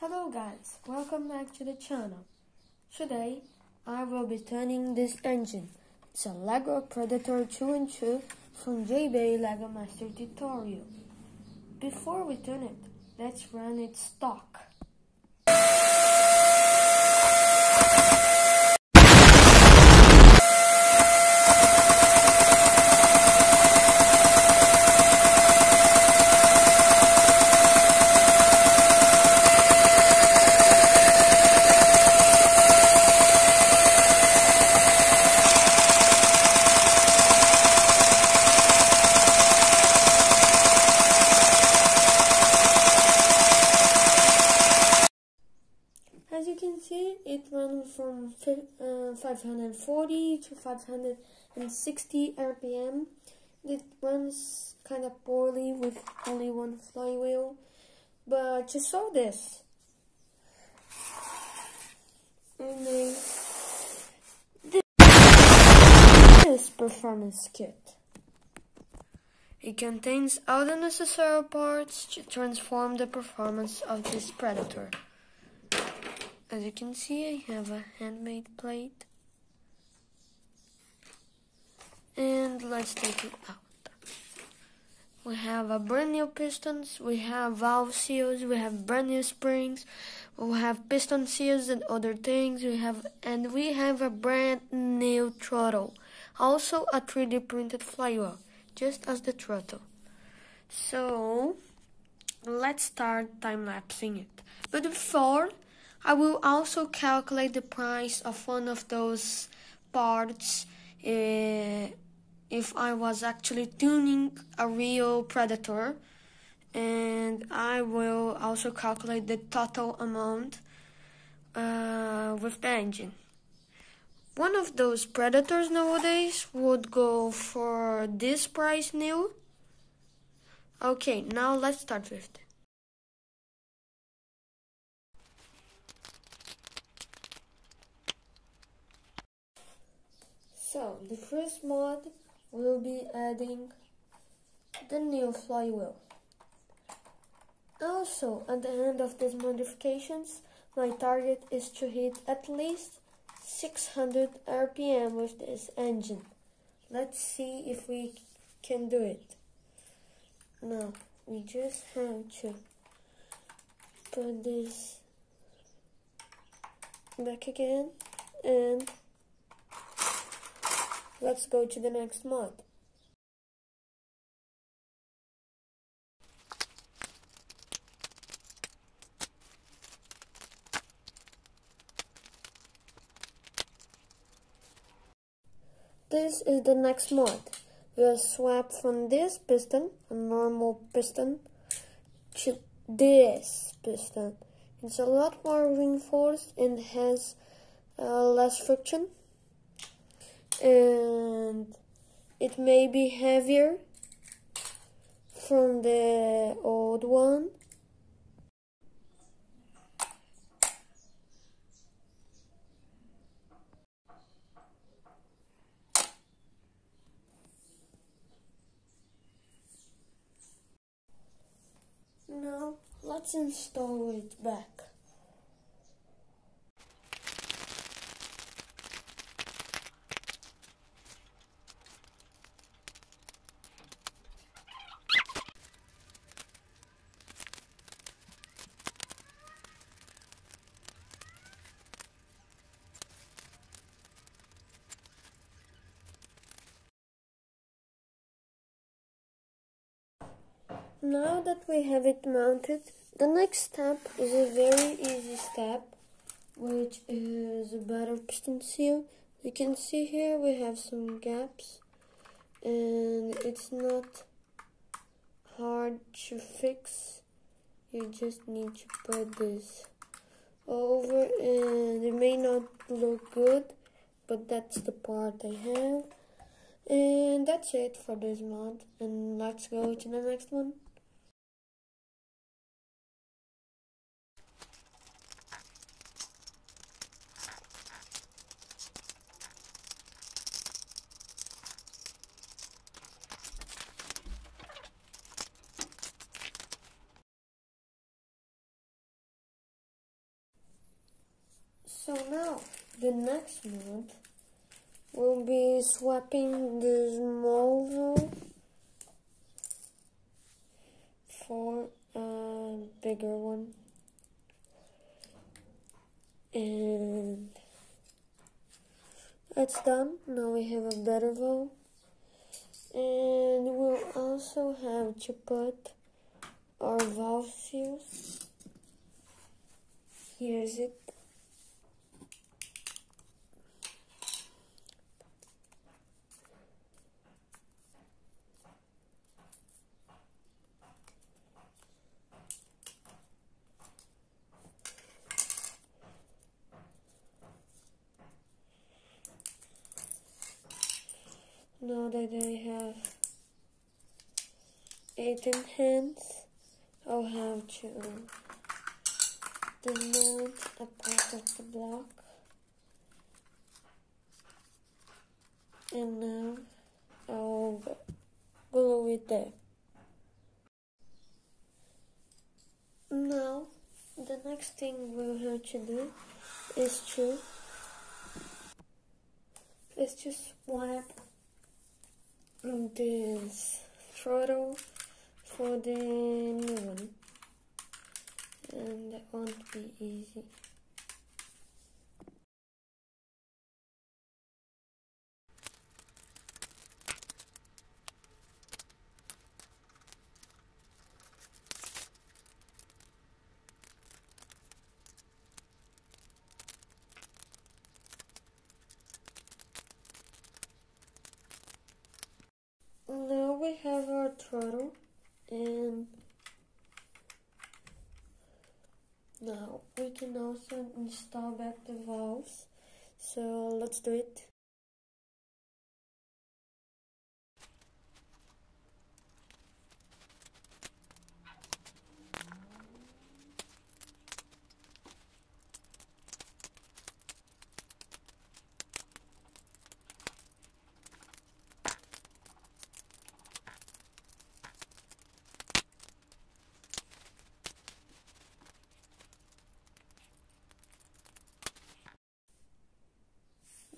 Hello guys, welcome back to the channel. Today I will be turning this engine. It's a LEGO Predator 2 and 2 from JB LEGO Master Tutorial. Before we turn it, let's run its stock. As you can see, it runs from uh, 540 to 560 RPM. It runs kind of poorly with only one flywheel, but just saw this. And then this performance kit. It contains all the necessary parts to transform the performance of this Predator. As you can see, I have a handmade plate. And let's take it out. We have a brand new pistons, we have valve seals, we have brand new springs, we have piston seals and other things, we have and we have a brand new throttle. Also a 3D printed flywheel, just as the throttle. So let's start time lapsing it. But before I will also calculate the price of one of those parts uh, if I was actually tuning a real predator and I will also calculate the total amount uh, with the engine. One of those predators nowadays would go for this price new. Okay, now let's start with it. So, the first mod will be adding the new flywheel. Also, at the end of these modifications, my target is to hit at least 600 RPM with this engine. Let's see if we can do it. Now, we just have to put this back again and Let's go to the next mod. This is the next mod. We'll swap from this piston, a normal piston, to this piston. It's a lot more reinforced and has uh, less friction and it may be heavier from the old one. Now let's install it back Now that we have it mounted, the next step is a very easy step, which is a better piston seal. You can see here we have some gaps, and it's not hard to fix. You just need to put this over, and it may not look good, but that's the part I have. And that's it for this mod, and let's go to the next one. So now, the next month, we'll be swapping the small valve for a bigger one. And that's done. Now we have a better valve. And we'll also have to put our valve seals. Here's it. Now that I have 18 hands, I'll have to demount a part of the block. And now I'll glue it there. Now, the next thing we'll have to do is to is to swap this throttle for the new one and that won't be easy now we have our throttle and now we can also install back the valves. So let's do it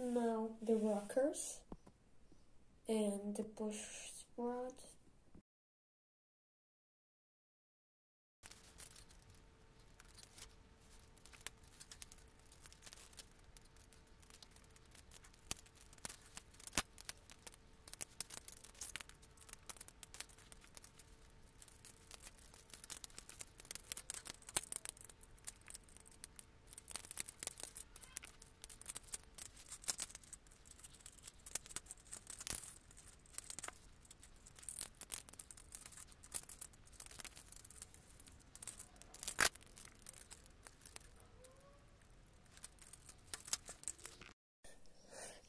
now the rockers and the push rod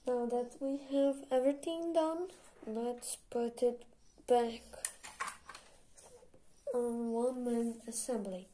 Now that we have everything done, let's put it back on one man assembly.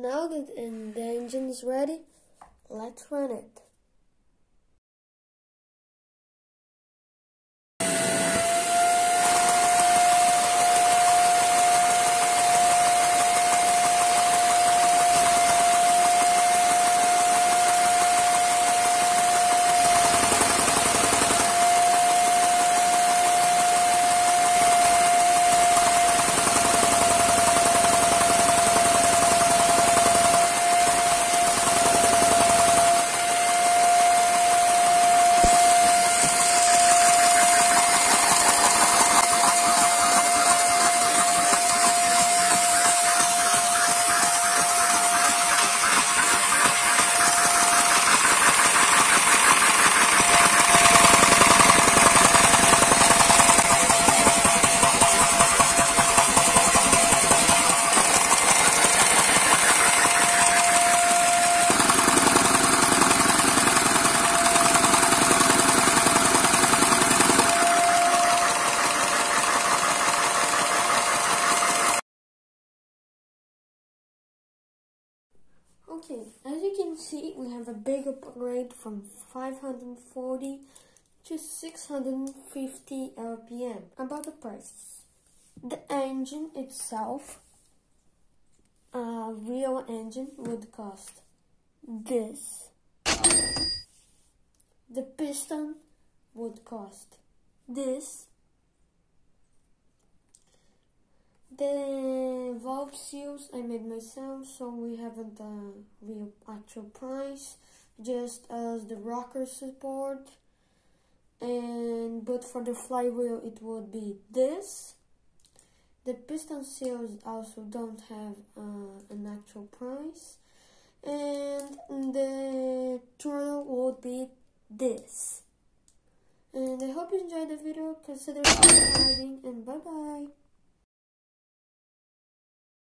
Now that the engine is ready, let's run it. Okay, as you can see, we have a big upgrade from 540 to 650 RPM. About the price, The engine itself, a real engine, would cost this. The piston would cost this. The valve seals I made myself, so we haven't a real actual price, just as the rocker support. And but for the flywheel, it would be this. The piston seals also don't have uh, an actual price, and the throttle would be this. And I hope you enjoyed the video. Consider subscribing, and bye bye.